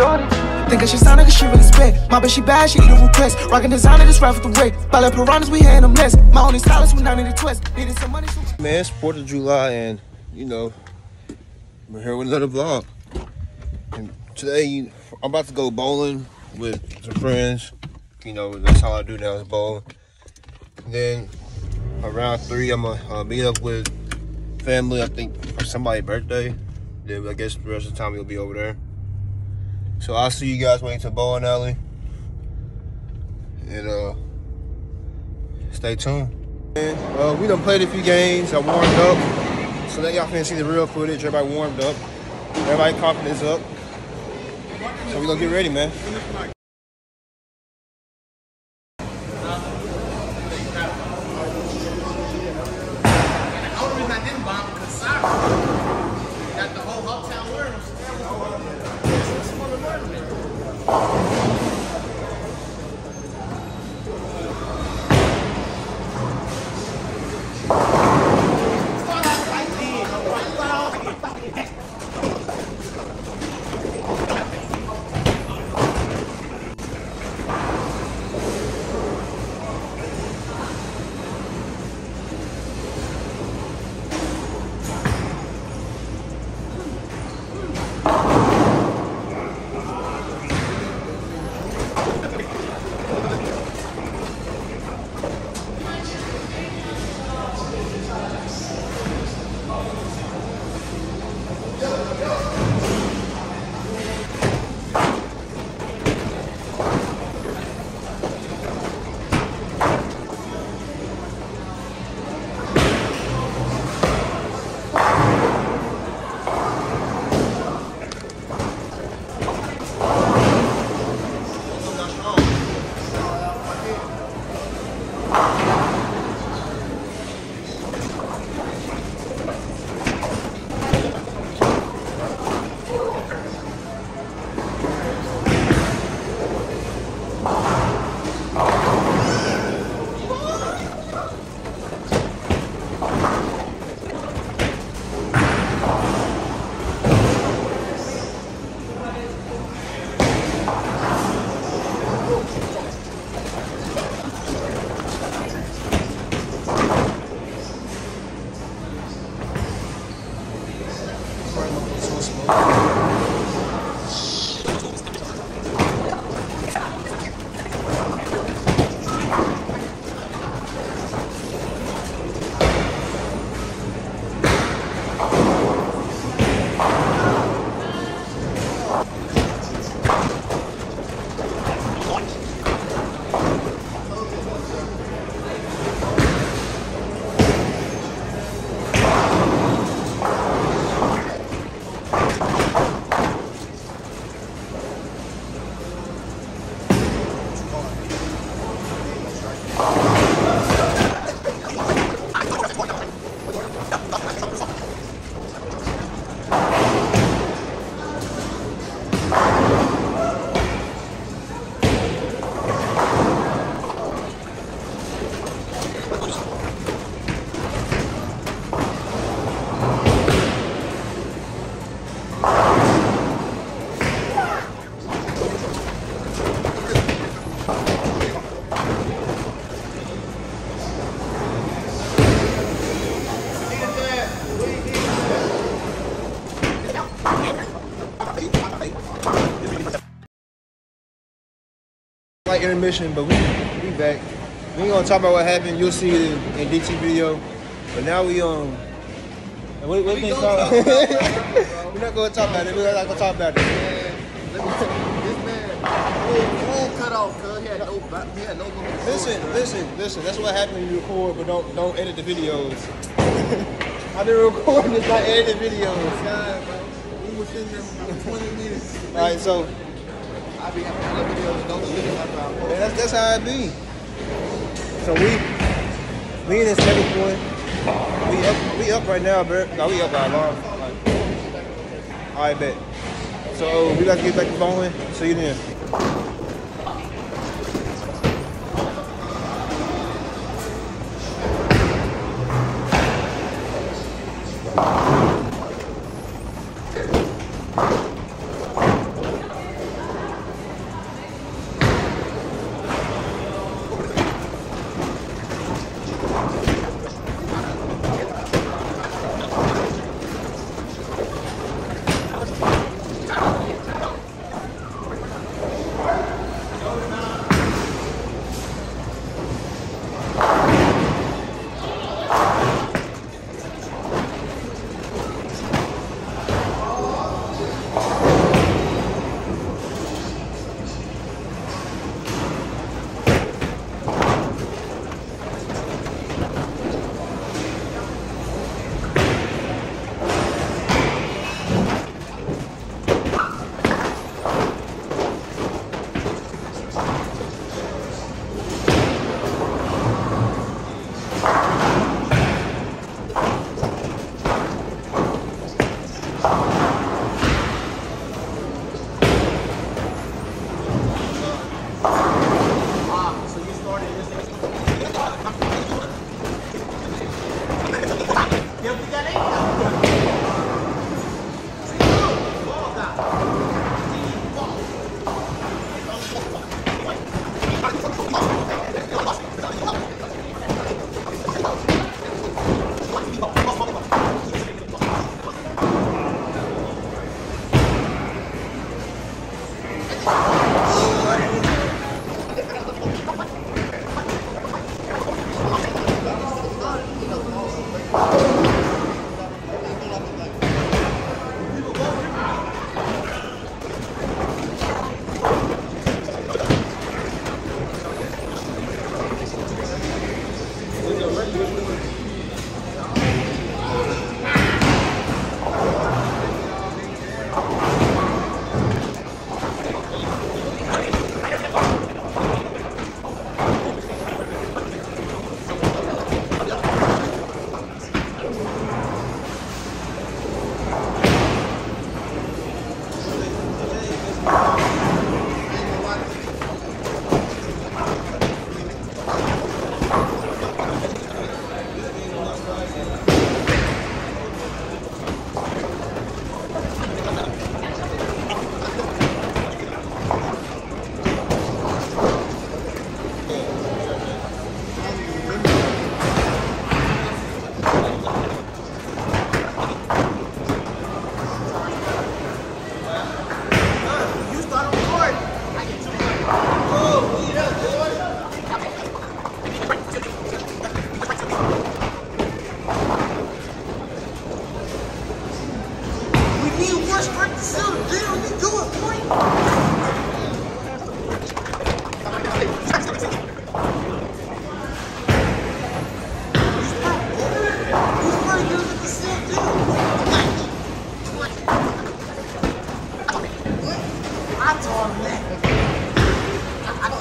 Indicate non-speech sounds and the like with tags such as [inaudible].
shorty. Think I should sign her cause she really spit. My bitch, she bad, she eat a request. Rockin' designer, this rap with the weight. Ballet piranhas, we hand them less. My only stylist went down in the twist. Needed some money, so Man, it's 4th of July and, you know, we're here with another vlog. And today, I'm about to go bowling with some friends. You know, that's how I do now is bowl. And then around 3, I'm to uh, meet up with family, I think, for somebody's birthday. Then I guess the rest of the time we'll be over there. So I'll see you guys when to bowling alley. And uh, stay tuned. And, uh, we done played a few games. I warmed up. So now y'all can see the real footage. Everybody warmed up. Everybody confidence up. So we gonna get ready, man. Like intermission, but we we back. We ain't gonna talk about what happened. You'll see it in, in DT video. But now we um. What, what they call? [laughs] We're not gonna talk about it. We're not gonna talk about it. This man, full, full cut off, cuz he had no, he had no. Listen, listen, listen. That's what happens when you record, but don't don't edit the videos. [laughs] I've been recording this, not editing videos. God, bro. We was sitting there for 20 minutes. All right, so I be having other videos, delete them after I that's that's how it be. So we we in this second point. We up we up right now, bro. No, we up by a long. Like, all right, bet. So we gotta get back to bowling. See you then.